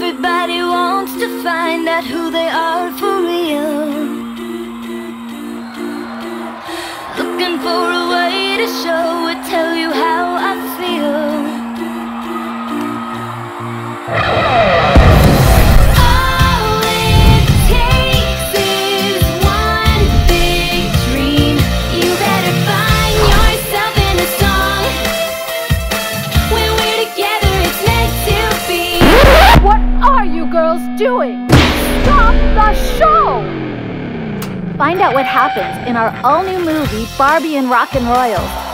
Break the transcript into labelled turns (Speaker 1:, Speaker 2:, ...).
Speaker 1: Everybody wants to find out who they are for real. Looking for a
Speaker 2: doing? Stop the show! Find out what happens in our all new movie, Barbie and Rock and Royals,